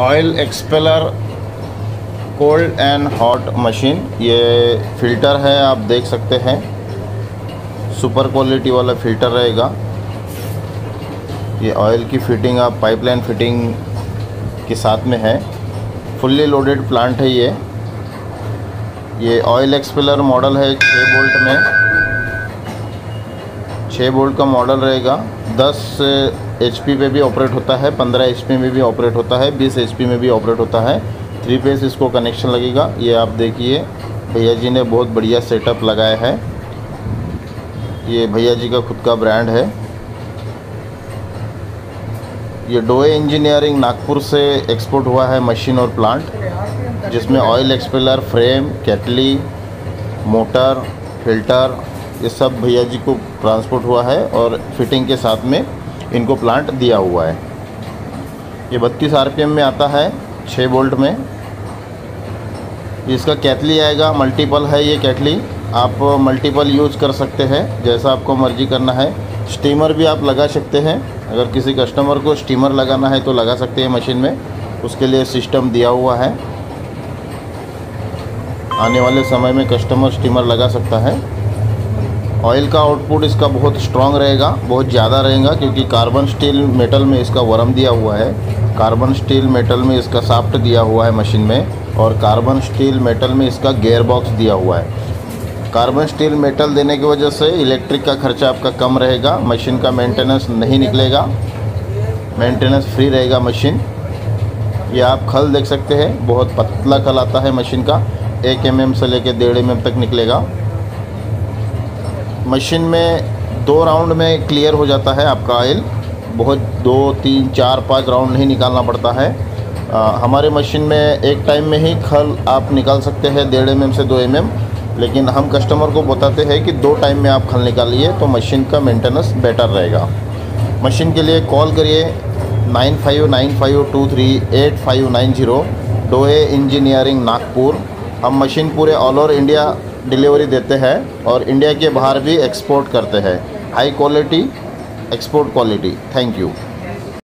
Oil expeller cold and hot machine ये filter है, आप देख सकते हैं। सुपर क्वालिटी वाला फ़िल्टर रहेगा। ये ऑयल की फिटिंग आप पाइपलाइन फिटिंग के साथ में है। फुल्ली लोडेड प्लांट है ये। ये ऑयल एक्सपेलर मॉडल है छः बोल्ट में। छः बोल्ट का मॉडल रहेगा। 10 एच पे भी ऑपरेट होता है 15 एच में भी ऑपरेट होता है 20 एच में भी ऑपरेट होता है। थ्री फेस इसको कनेक्शन लगेगा। ये आप देखिए, भैया जी ने बहुत बढ़िया सेटअप लगाया है। ये भैया जी का खुद का ब्रांड है। ये डोए इंजीनियरिंग नागपुर से एक्सपोर्ट हुआ है मशीन और प्लांट जिसमें oil expeller frame kettle motor filter ये सब भैया जी को ट्रांसपोर्ट हुआ है और फिटिंग के साथ में इनको प्लांट दिया हुआ है। ये बत्तीस आरपीएम में आता है छः बोल्ट में। इसका कैटली आएगा मल्टीपल है ये कैटली आप मल्टीपल यूज़ कर सकते हैं, जैसा आपको मर्ज़ी करना है। स्टीमर भी आप लगा सकते हैं। अगर किसी कस्टमर को स्टीमर लगाना है तो लगा सकते हैं मशीन में। उसके लिए सिस्टम दिया हुआ है। आने वाले समय में कस्टमर स्टीमर लगा सकता है। ऑयल का आउटपुट इसका बहुत स्ट्रॉन्ग रहेगा, बहुत ज़्यादा रहेगा, क्योंकि कार्बन स्टील मेटल में इसका वरम दिया हुआ है। कार्बन स्टील मेटल में इसका साफ्ट दिया हुआ है मशीन में, और कार्बन स्टील मेटल में इसका गेयर बॉक्स दिया हुआ है। कार्बन स्टील मेटल देने की वजह से इलेक्ट्रिक का खर्चा आपका कम रहेगा मशीन का मेंटेनेंस नहीं निकलेगा मेंटेनेंस फ्री रहेगा मशीन ये आप खल देख सकते हैं, बहुत पतला खल आता है मशीन का, एक एम से लेकर डेढ़ एम तक निकलेगा। मशीन में दो राउंड में क्लियर हो जाता है आपका ऑयल बहुत दो तीन चार पाँच राउंड नहीं निकालना पड़ता है। आ, हमारे मशीन में एक टाइम में ही खल आप निकाल सकते हैं डेढ़ एम से दो एम लेकिन हम कस्टमर को बताते हैं कि दो टाइम में आप खल निकालिए तो मशीन का मेंटेनेंस बेटर रहेगा। मशीन के लिए कॉल करिए nine five nine five two three eight five nine zero. डोए engineering Nagpur. हम मशीन पूरे ऑल ओवर इंडिया डिलीवरी देते हैं और इंडिया के बाहर भी एक्सपोर्ट करते हैं। High quality export quality thank you